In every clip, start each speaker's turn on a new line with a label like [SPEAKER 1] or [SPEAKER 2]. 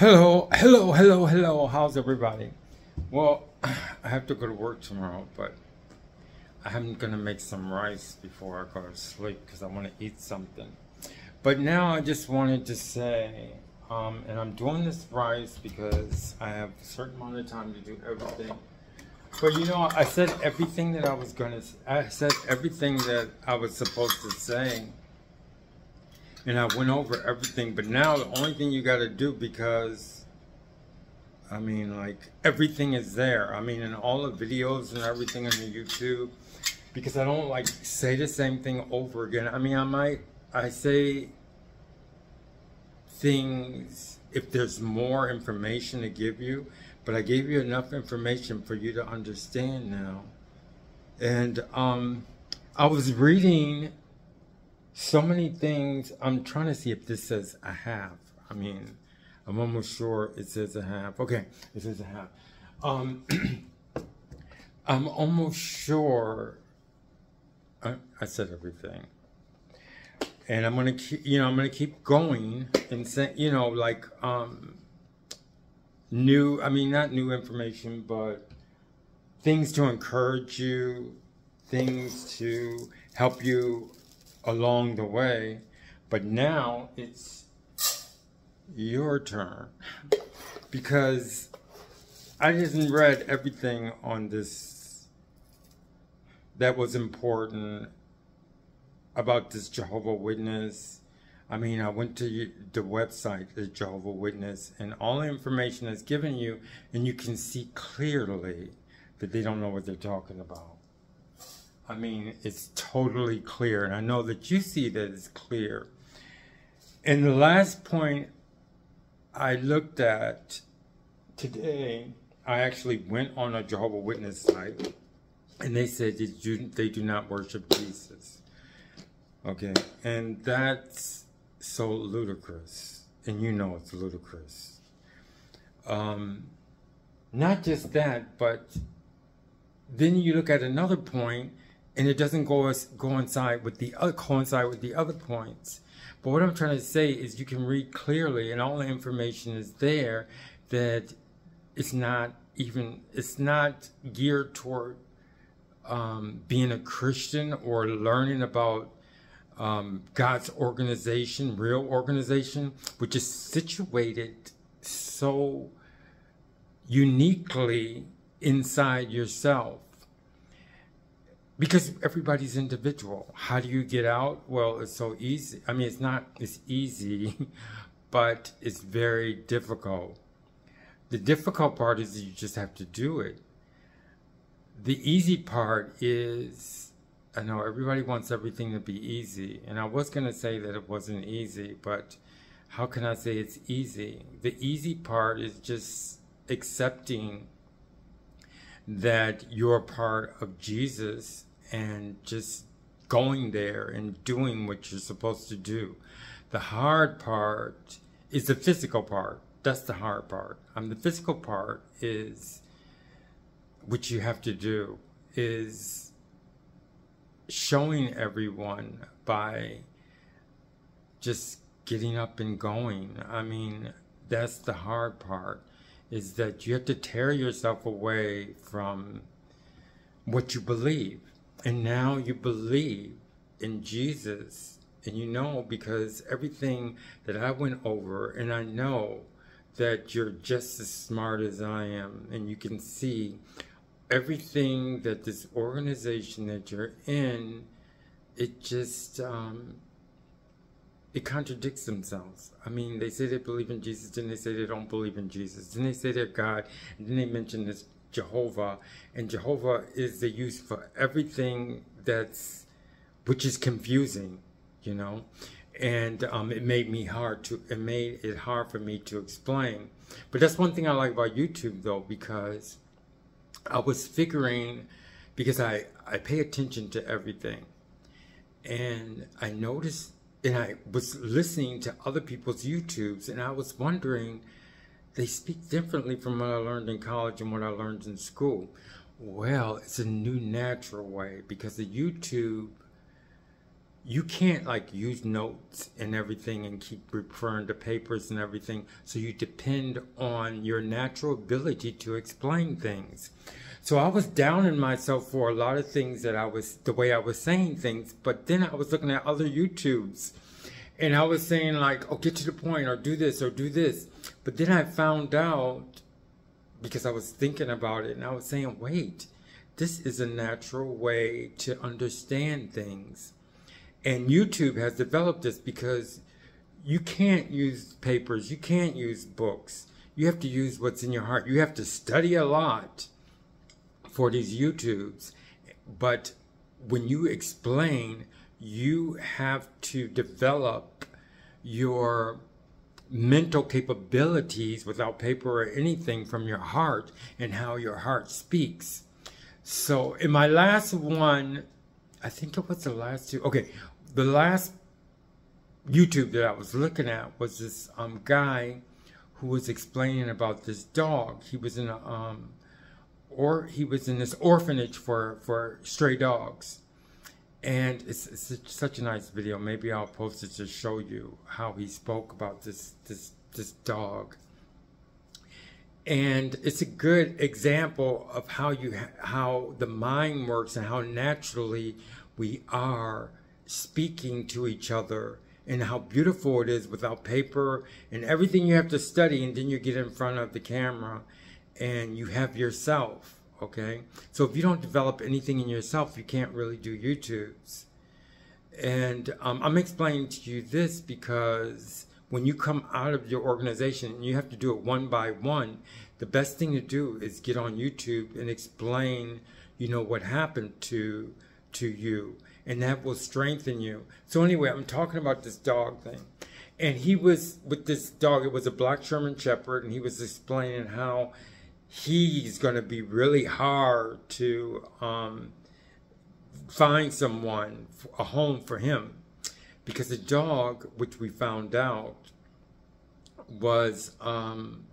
[SPEAKER 1] Hello, hello, hello, hello. How's everybody? Well, I have to go to work tomorrow, but I'm gonna make some rice before I go to sleep because I want to eat something. But now I just wanted to say, um, and I'm doing this rice because I have a certain amount of time to do everything. But you know, I said everything that I was gonna. I said everything that I was supposed to say and I went over everything. But now the only thing you got to do because, I mean, like everything is there. I mean, in all the videos and everything on the YouTube, because I don't like say the same thing over again. I mean, I might I say things if there's more information to give you, but I gave you enough information for you to understand now. And um, I was reading so many things. I'm trying to see if this says a half. I mean, I'm almost sure it says a half. Okay, it says a half. Um, I'm almost sure. I, I said everything, and I'm gonna keep. You know, I'm gonna keep going and say. You know, like um, new. I mean, not new information, but things to encourage you, things to help you along the way, but now it's your turn because I didn't read everything on this that was important about this Jehovah Witness. I mean, I went to the website, the Jehovah Witness, and all the information is given you, and you can see clearly that they don't know what they're talking about. I mean, it's totally clear. And I know that you see that it's clear. And the last point I looked at today, I actually went on a Jehovah Witness site and they said that they do not worship Jesus. Okay, and that's so ludicrous. And you know it's ludicrous. Um, not just that, but then you look at another point and it doesn't go coincide with the other coincide with the other points. But what I'm trying to say is you can read clearly, and all the information is there that it's not even it's not geared toward um, being a Christian or learning about um, God's organization, real organization, which is situated so uniquely inside yourself because everybody's individual. How do you get out? Well, it's so easy. I mean, it's not, it's easy, but it's very difficult. The difficult part is you just have to do it. The easy part is, I know everybody wants everything to be easy. And I was going to say that it wasn't easy, but how can I say it's easy? The easy part is just accepting that you're part of Jesus and just going there and doing what you're supposed to do. The hard part is the physical part. That's the hard part. Um, the physical part is, what you have to do, is showing everyone by just getting up and going. I mean, that's the hard part, is that you have to tear yourself away from what you believe and now you believe in Jesus. And you know because everything that I went over, and I know that you're just as smart as I am, and you can see everything that this organization that you're in, it just um, it contradicts themselves. I mean, they say they believe in Jesus, then they say they don't believe in Jesus, then they say they're God, and then they mention this Jehovah, and Jehovah is the use for everything that's which is confusing, you know, and um, it made me hard to it made it hard for me to explain. But that's one thing I like about YouTube though, because I was figuring because I I pay attention to everything, and I noticed and I was listening to other people's YouTubes, and I was wondering they speak differently from what I learned in college and what I learned in school. Well, it's a new natural way because the YouTube you can't like use notes and everything and keep referring to papers and everything. So you depend on your natural ability to explain things. So I was down in myself for a lot of things that I was, the way I was saying things, but then I was looking at other YouTubes and I was saying like, oh, get to the point or do this or do this. But then I found out because I was thinking about it and I was saying, wait, this is a natural way to understand things and YouTube has developed this because you can't use papers, you can't use books. You have to use what's in your heart. You have to study a lot for these YouTubes. But when you explain, you have to develop your mental capabilities without paper or anything from your heart and how your heart speaks. So in my last one, I think it was the last two. Okay, the last YouTube that I was looking at was this um, guy who was explaining about this dog. He was in a um, or he was in this orphanage for for stray dogs, and it's, it's such a nice video. Maybe I'll post it to show you how he spoke about this this this dog. And it's a good example of how you how the mind works and how naturally we are speaking to each other and how beautiful it is without paper and everything you have to study and then you get in front of the camera and you have yourself okay so if you don't develop anything in yourself you can't really do youtube's and um, i'm explaining to you this because when you come out of your organization and you have to do it one by one the best thing to do is get on youtube and explain you know what happened to to you and that will strengthen you. So anyway, I'm talking about this dog thing. And he was with this dog, it was a black German Shepherd, and he was explaining how he's going to be really hard to um, find someone, a home for him. Because the dog, which we found out, was um,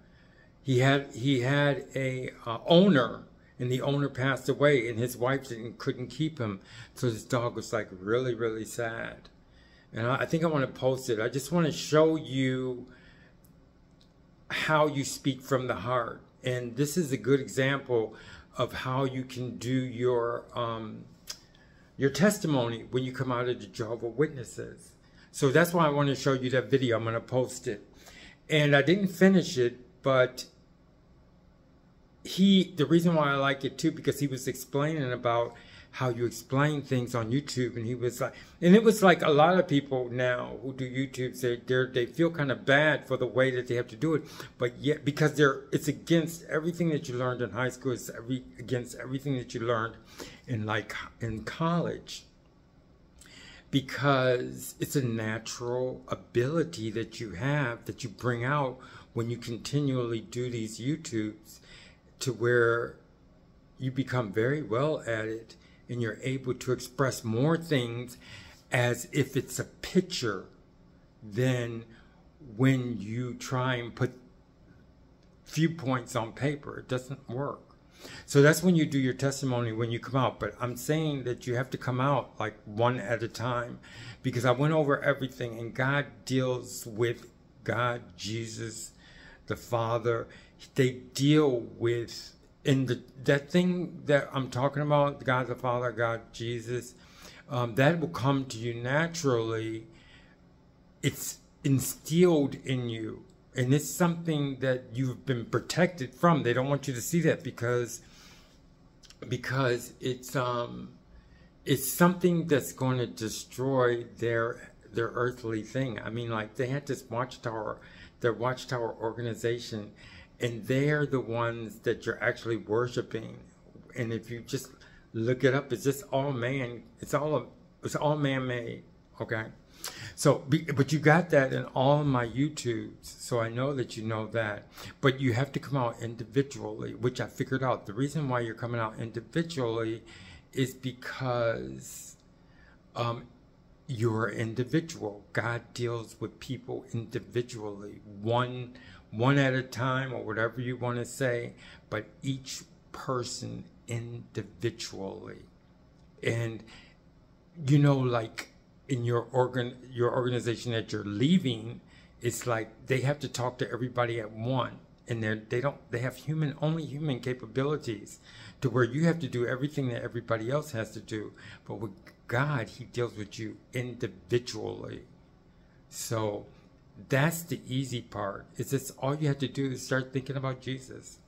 [SPEAKER 1] he had he had a uh, owner and the owner passed away and his wife didn't couldn't keep him. So this dog was like really really sad. And I, I think i want to post it. I just want to show you how you speak from the heart and this is a good example of how you can do your um, your testimony when you come out of the Jehovah Witnesses. So that's why I want to show you that video. I'm going to post it. And I didn't finish it, but he the reason why I like it too because he was explaining about how you explain things on YouTube and he was like and it was like a lot of people now who do YouTube they they feel kind of bad for the way that they have to do it but yet because they're it's against everything that you learned in high school it's every against everything that you learned in like in college. Because it's a natural ability that you have that you bring out when you continually do these YouTubes to where you become very well at it and you're able to express more things as if it's a picture than when you try and put viewpoints on paper. It doesn't work. So that's when you do your testimony when you come out. But I'm saying that you have to come out like one at a time because I went over everything and God deals with God, Jesus, the Father they deal with in the that thing that I'm talking about, God the Father, God Jesus, um, that will come to you naturally. It's instilled in you, and it's something that you've been protected from. They don't want you to see that because because it's um it's something that's going to destroy their their earthly thing. I mean, like they had this watchtower, their watchtower organization and they're the ones that you're actually worshiping. And if you just look it up, it's just all man. It's all it's all man-made. Okay. So, but you got that in all my YouTubes, so I know that you know that. But you have to come out individually, which I figured out. The reason why you're coming out individually is because um, you're individual. God deals with people individually, one one at a time or whatever you want to say, but each person individually. And, you know, like in your organ your organization that you're leaving it's like they have to talk to everybody at one and they they don't they have human only human capabilities to where you have to do everything that everybody else has to do but with god he deals with you individually so that's the easy part. Is this all you have to do is start thinking about jesus.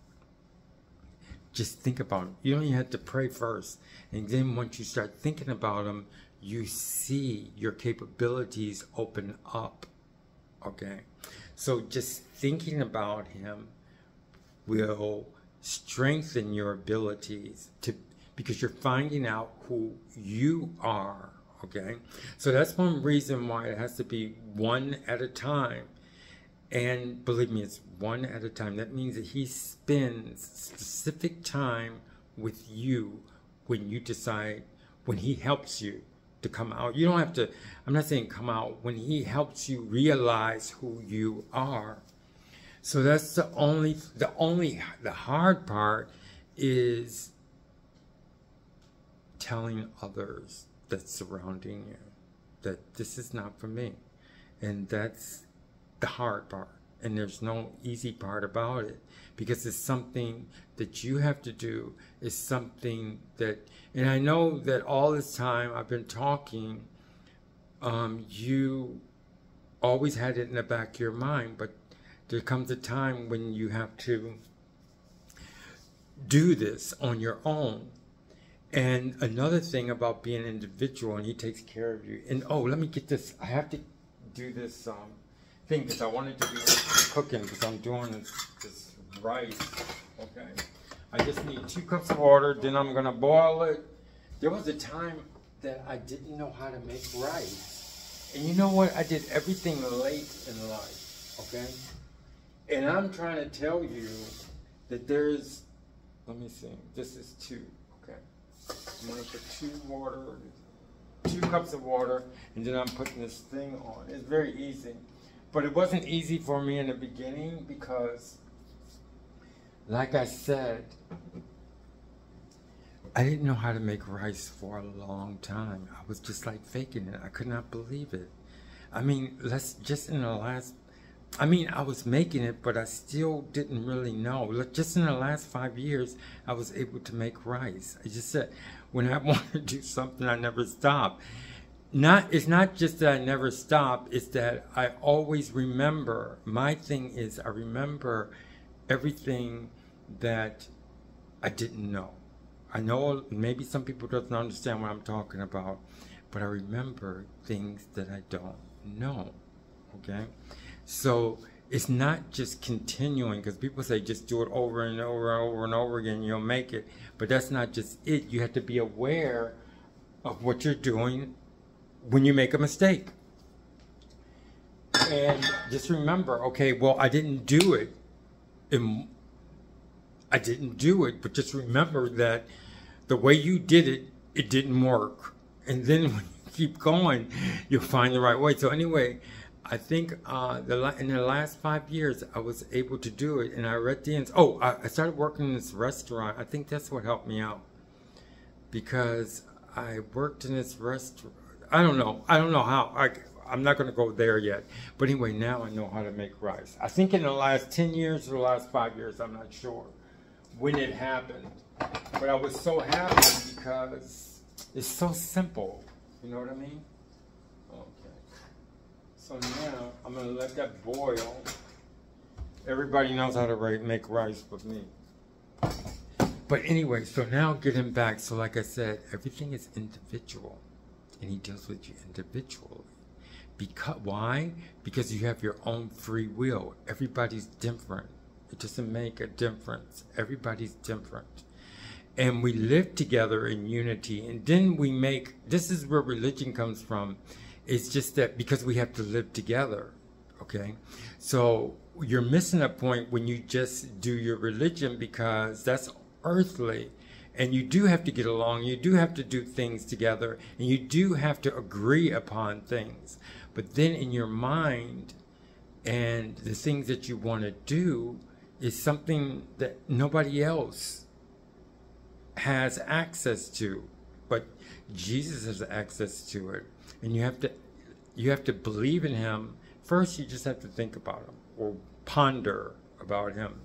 [SPEAKER 1] Just think about him. You even have to pray first. And then once you start thinking about him you see your capabilities open up okay? So just thinking about him will strengthen your abilities to because you're finding out who you are okay? So that's one reason why it has to be one at a time. And believe me it's one at a time. That means that he spends specific time with you when you decide when he helps you to come out. You don't have to i'm not saying come out. When he helps you realize who you are. So that's the only the only the hard part is telling others that's surrounding you that this is not for me. And that's the hard part. And there's no easy part about it because it's something that you have to do. It's something that, and I know that all this time I've been talking, um, you always had it in the back of your mind, but there comes a time when you have to do this on your own. And another thing about being an individual, and he takes care of you. And oh, let me get this. I have to do this um, thing because I wanted to do cooking because I'm doing this, this rice. Okay. I just need two cups of water. Then I'm gonna boil it. There was a time that I didn't know how to make rice, and you know what? I did everything late in life. Okay. And I'm trying to tell you that there's, let me see, this is two. I'm gonna put two water, two cups of water, and then I'm putting this thing on. It's very easy. But it wasn't easy for me in the beginning because, like I said, I didn't know how to make rice for a long time. I was just like faking it. I could not believe it. I mean, let's just in the last I mean, I was making it, but I still didn't really know. Just in the last five years, I was able to make rice. I just said, when I want to do something, I never stop. Not, it's not just that I never stop, it's that I always remember. My thing is, I remember everything that I didn't know. I know maybe some people doesn't understand what I'm talking about, but I remember things that I don't know. Okay? So it's not just continuing because people say just do it over and over and over and over again, you'll make it. But that's not just it. You have to be aware of what you're doing when you make a mistake. And just remember, okay, well, I didn't do it. I didn't do it, but just remember that the way you did it, it didn't work. And then when you keep going, you'll find the right way. So anyway, I think uh, the in the last five years I was able to do it, and I read the ends. Oh, I, I started working in this restaurant. I think that's what helped me out because I worked in this restaurant. I don't know. I don't know how. I, I'm not going to go there yet. But anyway, now I know how to make rice. I think in the last 10 years or the last five years, I'm not sure when it happened. But I was so happy because it's so simple. You know what I mean? So now I'm gonna let that boil. Everybody knows how to make rice with me. But anyway, so now getting back, so like I said, everything is individual. And he deals with you individually. Because why? Because you have your own free will. Everybody's different. It doesn't make a difference. Everybody's different. And we live together in unity. And then we make this is where religion comes from it's just that because we have to live together, okay? So you're missing a point when you just do your religion because that's earthly. And you do have to get along, you do have to do things together, and you do have to agree upon things. But then in your mind and the things that you want to do is something that nobody else has access to. but Jesus has access to it, and you have to you have to believe in Him. First, you just have to think about Him or ponder about Him,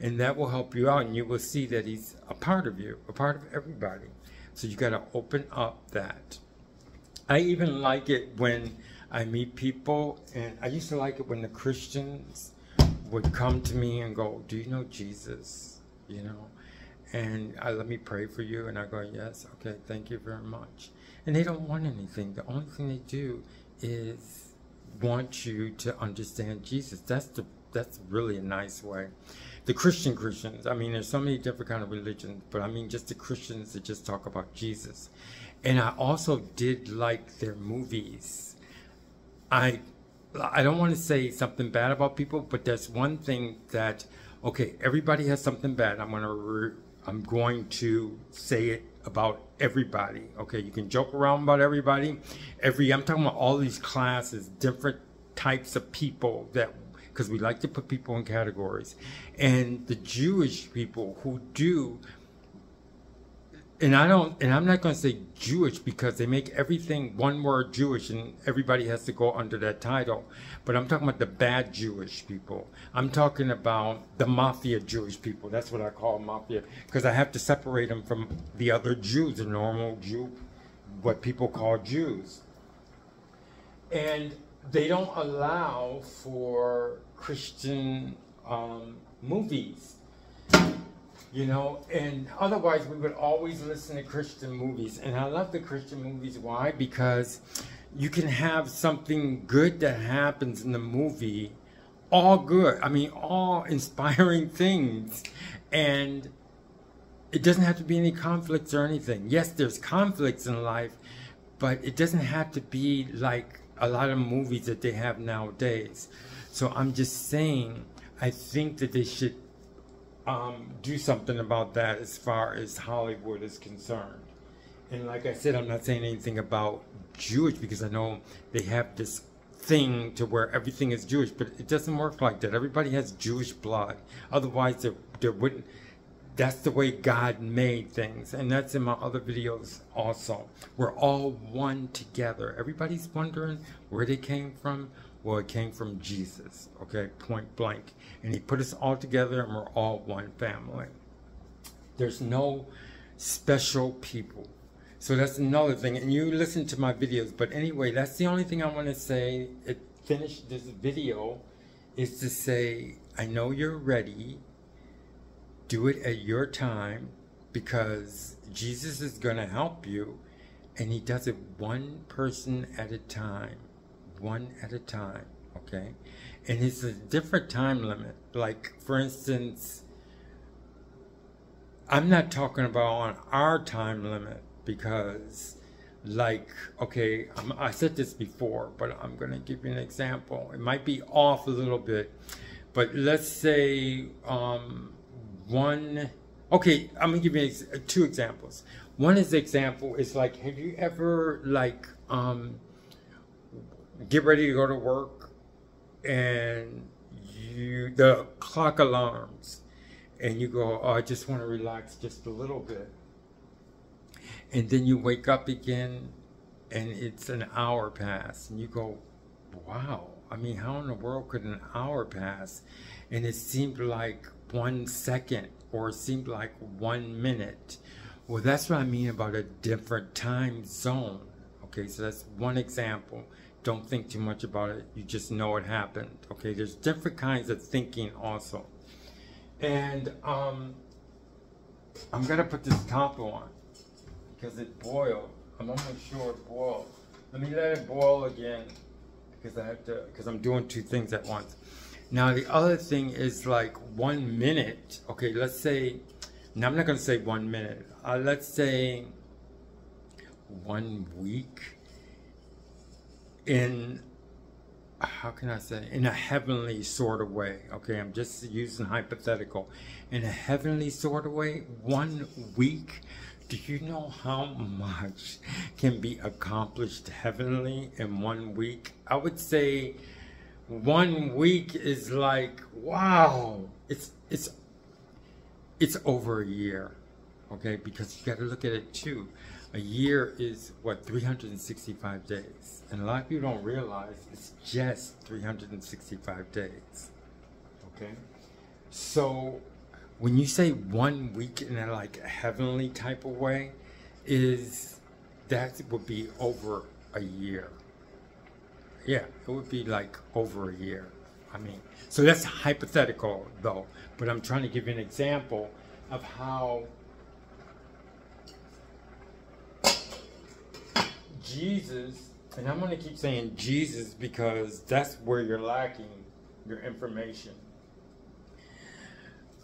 [SPEAKER 1] and that will help you out, and you will see that He's a part of you, a part of everybody. So you got to open up that. I even like it when I meet people, and I used to like it when the Christians would come to me and go, "Do you know Jesus?" You know, and I let me pray for you, and I go, "Yes, okay, thank you very much." And they don't want anything. The only thing they do is want you to understand Jesus. That's the that's really a nice way. The Christian Christians, I mean, there's so many different kind of religions, but I mean, just the Christians that just talk about Jesus. And I also did like their movies. I I don't want to say something bad about people, but there's one thing that okay, everybody has something bad. I'm gonna I'm going to say it about everybody. Okay, you can joke around about everybody. Every I'm talking about all these classes, different types of people that because we like to put people in categories. And the Jewish people who do and I don't, and I'm not going to say Jewish because they make everything one word Jewish and everybody has to go under that title. But I'm talking about the bad Jewish people. I'm talking about the mafia Jewish people. That's what I call mafia because I have to separate them from the other Jews, the normal Jew, what people call Jews. And they don't allow for Christian um, movies you know and otherwise we would always listen to christian movies. And i love the christian movies. Why? Because you can have something good that happens in the movie all good i mean all inspiring things. And it doesn't have to be any conflicts or anything. Yes there's conflicts in life but it doesn't have to be like a lot of movies that they have nowadays. So i'm just saying i think that they should um, do something about that as far as Hollywood is concerned. And like I said, I'm not saying anything about Jewish because I know they have this thing to where everything is Jewish, but it doesn't work like that. Everybody has Jewish blood. Otherwise, there, there wouldn't. That's the way God made things, and that's in my other videos also. We're all one together. Everybody's wondering where they came from, well, it came from Jesus, okay, point blank. And he put us all together and we're all one family. There's no special people. So that's another thing. And you listen to my videos. But anyway, that's the only thing I want to say. It finish this video is to say, I know you're ready. Do it at your time because Jesus is going to help you. And he does it one person at a time one at a time, okay? And it's a different time limit. Like, for instance, I'm not talking about on our time limit because, like, okay, I'm, i said this before, but I'm going to give you an example. It might be off a little bit, but let's say um, one. Okay, I'm gonna give you two examples. One is example is like, have you ever like um, get ready to go to work and you the clock alarms and you go oh i just want to relax just a little bit. And then you wake up again and it's an hour pass and you go wow i mean how in the world could an hour pass? And it seemed like one second or it seemed like one minute. Well that's what i mean about a different time zone. Okay so that's one example don't think too much about it. You just know it happened. Okay, there's different kinds of thinking also. And um, I'm gonna put this top on because it boiled. I'm almost sure it boiled. Let me let it boil again because I have to because I'm doing two things at once. Now the other thing is like one minute. Okay, let's say. Now I'm not gonna say one minute. Uh, let's say one week in how can I say in a heavenly sort of way. Okay, I'm just using hypothetical. In a heavenly sort of way, one week. Do you know how much can be accomplished heavenly in one week? I would say one week is like wow. It's it's it's over a year. Okay, because you got to look at it too. a year is what 365 days, and a lot of people don't realize it's just 365 days. Okay, so when you say one week in a like heavenly type of way, is that would be over a year. Yeah, it would be like over a year. I mean, so that's hypothetical though, but I'm trying to give you an example of how Jesus, and I'm going to keep saying Jesus because that's where you're lacking your information.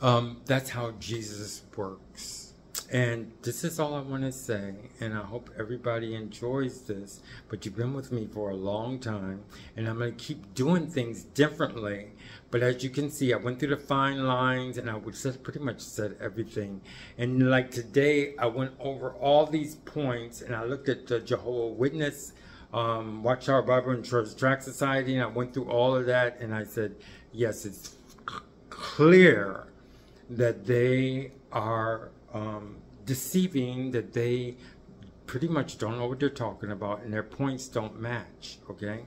[SPEAKER 1] Um, that's how Jesus works. And this is all I want to say, and I hope everybody enjoys this. But you've been with me for a long time, and I'm going to keep doing things differently. But as you can see, I went through the fine lines, and I said pretty much said everything. And like today, I went over all these points, and I looked at the Jehovah Witness, um, Watchtower Bible and Church Tract Society, and I went through all of that, and I said, yes, it's clear that they are um, deceiving that they pretty much don't know what they're talking about and their points don't match okay?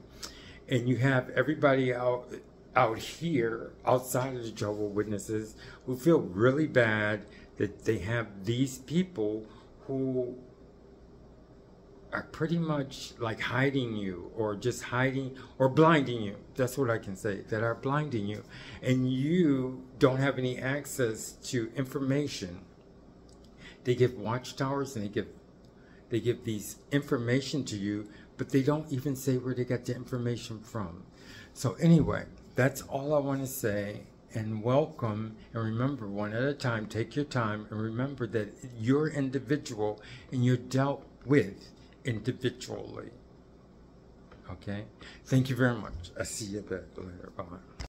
[SPEAKER 1] And you have everybody out out here outside of the Jehovah Witnesses who feel really bad that they have these people who are pretty much like hiding you or just hiding or blinding you. That's what I can say, that are blinding you. And you don't have any access to information they give watchtowers and they give they give these information to you, but they don't even say where they got the information from. So anyway, that's all I want to say. And welcome, and remember, one at a time, take your time, and remember that you're individual and you're dealt with individually. Okay? Thank you very much. I see you bit later. Bye.